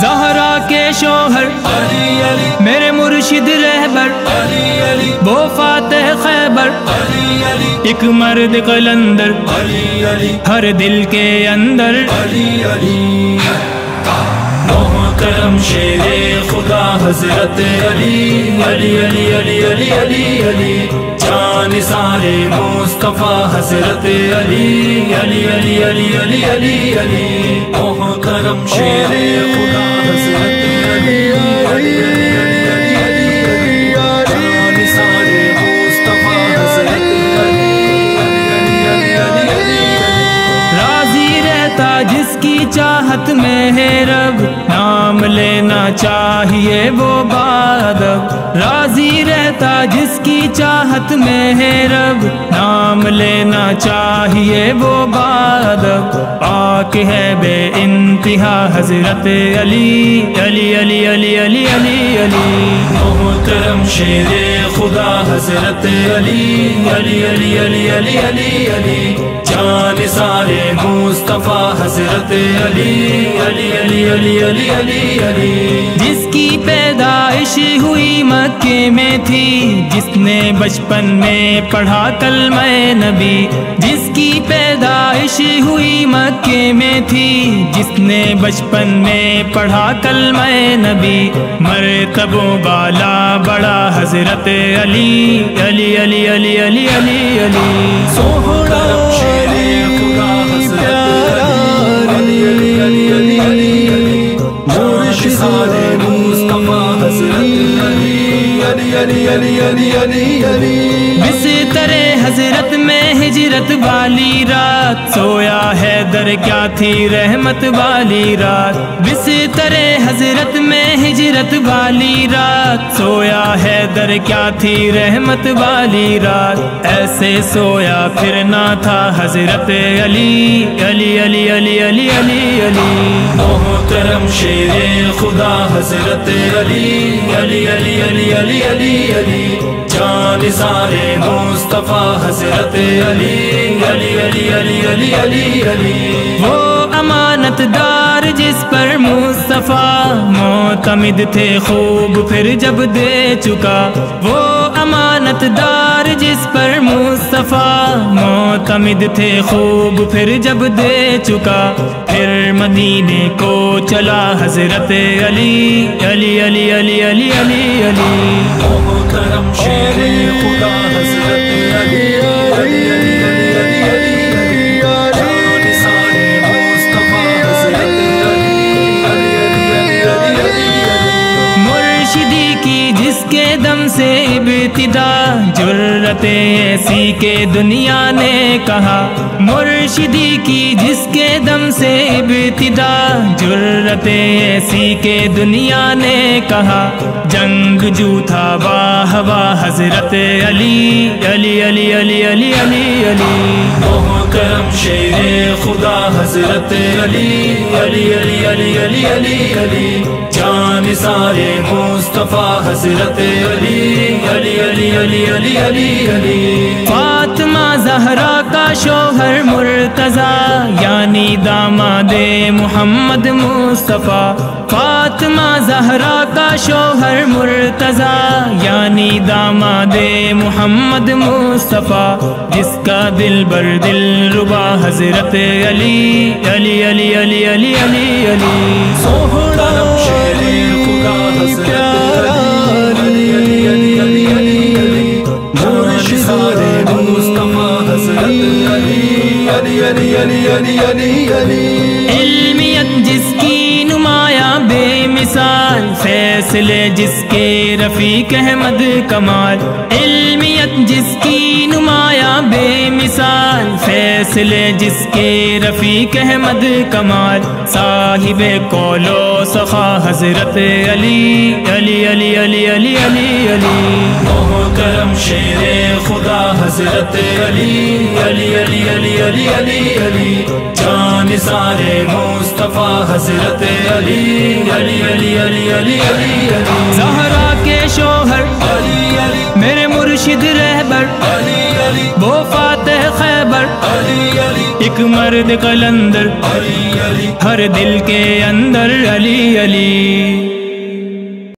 زہرا کے شوہر علی علی میرے مرشد رہبر علی علی وہ فاتح خیبر علی علی ایک مرد قلندر علی علی ہر دل کے اندر علی علی خدا حضرت علی علی علی علی علی علی علی جان سارے مصطفیٰ حضرت علی علی علی علی علی علی علی محترم شیر خدا حضرت علی علی چاہت میں ہے رب، نام لینا چاہیے وہ بادب راضی رہتا جس کی چاہت میں ہے رب، نام لینا چاہیے وہ بادب پاک ہے بے انتہا حضرت علی علی علی علی علی علی علی محترم شیر خدا حضرت علی علی علی علی علی علی علی جان سارے مصطفیٰ حضرت علی علی علی علی علی علی علی جس کی پیدائش ہوئی مکے میں تھی جس نے بچپن میں پڑھا کلمہ نبی جس کی پیدائش ہوئی مکے میں تھی، جس نے بچپن میں پڑھا کلمہ نبی۔ مرتبوں بالا بڑا حضرت علی علی علی علی علی علی علی۔ محترم شیر علی علی علی علی علی۔ یعنی، یعنی، یعنی، علی علی علی علی بستر حضرت میں ہجرت والی رات، سویا ہے در کیا تھی رحمت والی رات۔ بستر حضرت میں ہجرت والی رات، سویا ہے در کیا تھی رحمت والی رات۔ ایسے سویا پھر نہ تھا حضرت علی علی علی علی علی علی علی۔ محترم شیر خدا حضرت علی علی علی علی علی علی علی جان سارے مصطفیٰ حضرت علی علی علی علی علی علی علی وہ امانت دار جس پر مصطفیٰ معتمد تھے خوب پھر جب دے چکا وہ امانت دار جس پر مصطفیٰ معتمد تھے، خوب پھر جب دے چکا۔ پھر مدینے کو چلا حضرت علی علی علی علی علی علی علی۔ محترم شیر خدا حضرت علی علی علی علی علی مرشدی کی جس کے دم سے ابتدا جرت ایسی کے دنیا نے کہا مرشدی کی جس کے دم سے ابتدا جرت ایسی کے دنیا نے کہا جنگ جو تھا واہ واہ حضرت علی علی علی علی علی علی علی محترم شیر خدا حضرت علی علی علی علی علی علی علی جان سارے مصطفیٰ حضرت علی علی علی علی علی علی علی فاطمہ زہرا کا شوہر مرتضی یعنی داماد محمد مصطفیٰ۔ فاطمہ زہرا کا شوہر مرتضی یعنی داماد محمد مصطفیٰ۔ جس کا دل بر دل ربا حضرت علی علی علی علی علی علی علی۔ محترم شیر یعنی، یعنی، یعنی، علی علی علی علی علی علی علمیت جس کی نمایاں بے مثال، فیصلے جس کے رفیق احمد کمال۔ علمیت جس کی نمایاں بے مثال، فیصلے جس کے رفیق احمد کمال۔ صاحب کولو سخا حضرت علی علی علی علی علی علی علی۔ کرم شیر خدا حضرت علی علی علی علی علی علی علی جان سارے مصطفیٰ حضرت علی علی علی علی علی علی علی زہرا کے شوہر علی علی میرے مرشد رہبر علی علی وہ فاتح خیبر علی علی ایک مرد کلندر علی علی ہر دل کے اندر علی علی